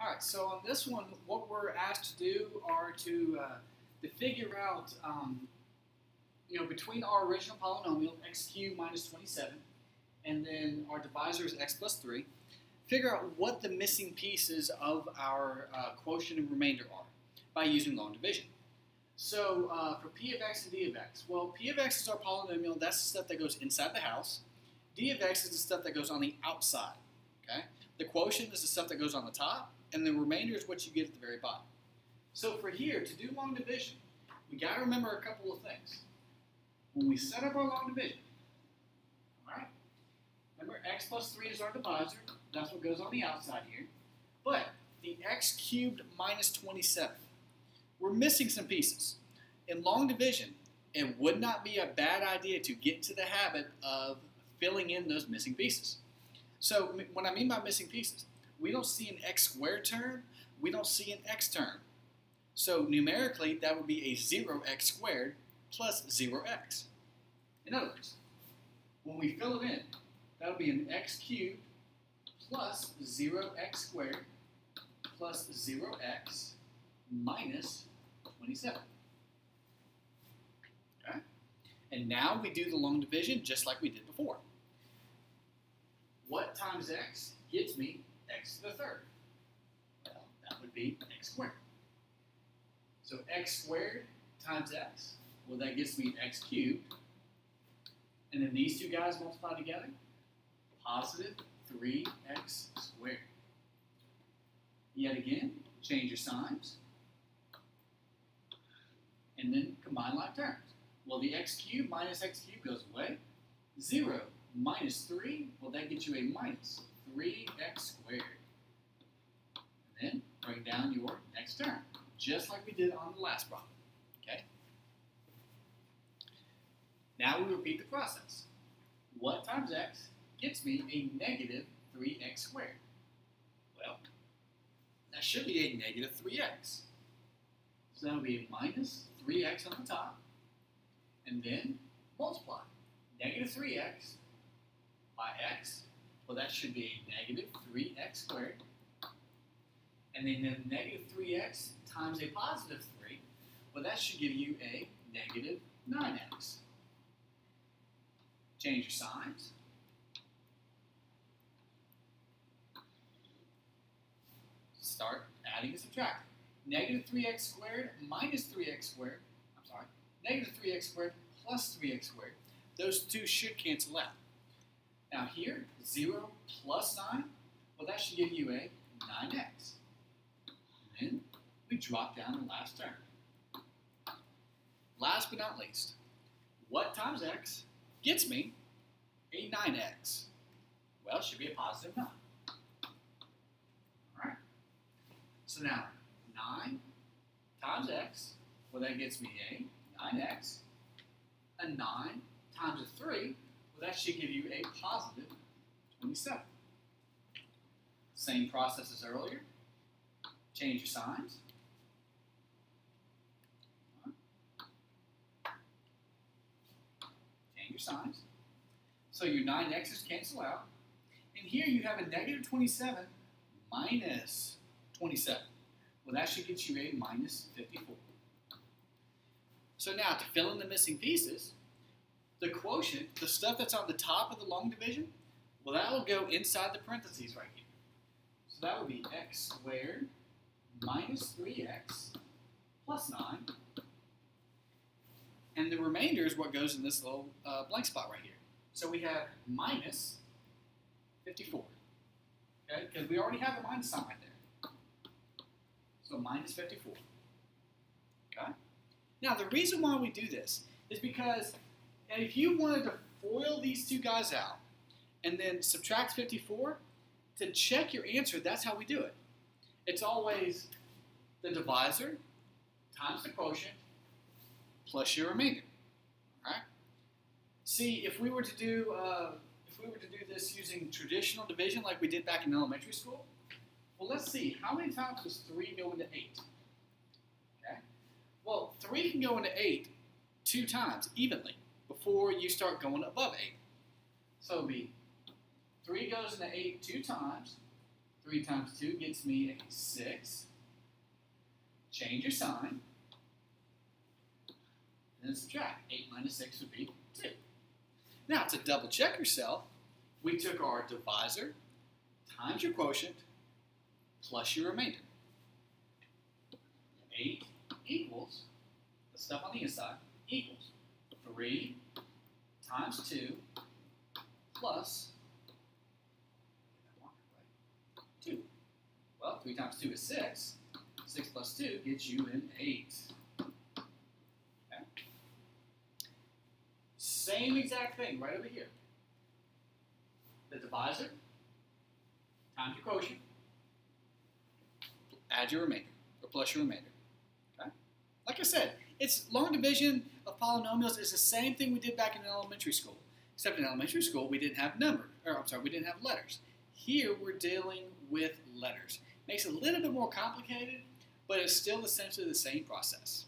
All right, so on this one, what we're asked to do are to, uh, to figure out, um, you know, between our original polynomial, x cubed minus 27, and then our divisor is x plus 3, figure out what the missing pieces of our uh, quotient and remainder are by using long division. So uh, for p of x and d of x, well, p of x is our polynomial. That's the stuff that goes inside the house. d of x is the stuff that goes on the outside. Okay. The quotient is the stuff that goes on the top, and the remainder is what you get at the very bottom. So for here, to do long division, we got to remember a couple of things. When we set up our long division, all right, remember x plus 3 is our divisor. That's what goes on the outside here. But the x cubed minus 27, we're missing some pieces. In long division, it would not be a bad idea to get into the habit of filling in those missing pieces. So what I mean by missing pieces, we don't see an x squared term, we don't see an x term. So numerically, that would be a 0x squared plus 0x. In other words, when we fill it in, that'll be an x cubed plus 0x squared plus 0x minus 27. Okay? And now we do the long division just like we did before. What times x gives me x to the third? Well, that would be x squared. So x squared times x, well, that gives me x cubed. And then these two guys multiply together, positive 3x squared. Yet again, change your signs. And then combine like terms. Well, the x cubed minus x cubed goes away. 0 minus 3, well, that gets you a minus 3x squared. And then bring down your next term, just like we did on the last problem. Okay? Now we repeat the process. What times x gets me a negative 3x squared? Well, that should be a negative 3x. So that would be a minus 3x on the top, and then multiply. Negative 3x by x, well that should be negative 3x squared. And then the negative 3x times a positive 3, well that should give you a negative 9x. Change your signs. Start adding and subtracting. Negative 3x squared minus 3x squared, I'm sorry, negative 3x squared plus 3x squared, those two should cancel out. Now here, 0 plus 9, well that should give you a 9x. And then we drop down the last term. Last but not least, what times x gets me a 9x? Well, it should be a positive 9. Alright? So now, 9 times x, well that gets me a 9x. A 9 times a 3, that should give you a positive 27. Same process as earlier. Change your signs. Change your signs. So your 9x's cancel out. And here you have a negative 27 minus 27. Well, that should get you a minus 54. So now, to fill in the missing pieces, the quotient, the stuff that's on the top of the long division, well, that will go inside the parentheses right here. So that would be x squared minus 3x plus 9. And the remainder is what goes in this little uh, blank spot right here. So we have minus 54. Okay, because we already have a minus sign right there. So minus 54. Okay? Now, the reason why we do this is because if you wanted to FOIL these two guys out and then subtract 54, to check your answer, that's how we do it. It's always the divisor times the quotient plus your remainder. Right? See, if we were to do uh, if we were to do this using traditional division like we did back in elementary school, well, let's see. How many times does 3 go into 8? Okay. Well, 3 can go into 8 two times evenly before you start going above 8. So it'll be 3 goes into 8 two times, 3 times 2 gets me a 6. Change your sign. And then subtract. 8 minus 6 would be 2. Now, to double check yourself, we took our divisor times your quotient plus your remainder. 8 equals, the stuff on the inside, equals 3 times 2 plus 2. Well, 3 times 2 is 6. 6 plus 2 gets you an 8. Okay. Same exact thing right over here. The divisor times your quotient, add your remainder, or plus your remainder. Okay? Like I said, it's long division of polynomials is the same thing we did back in elementary school. Except in elementary school, we didn't have number, or I'm sorry, we didn't have letters. Here, we're dealing with letters. Makes it a little bit more complicated, but it's still essentially the same process.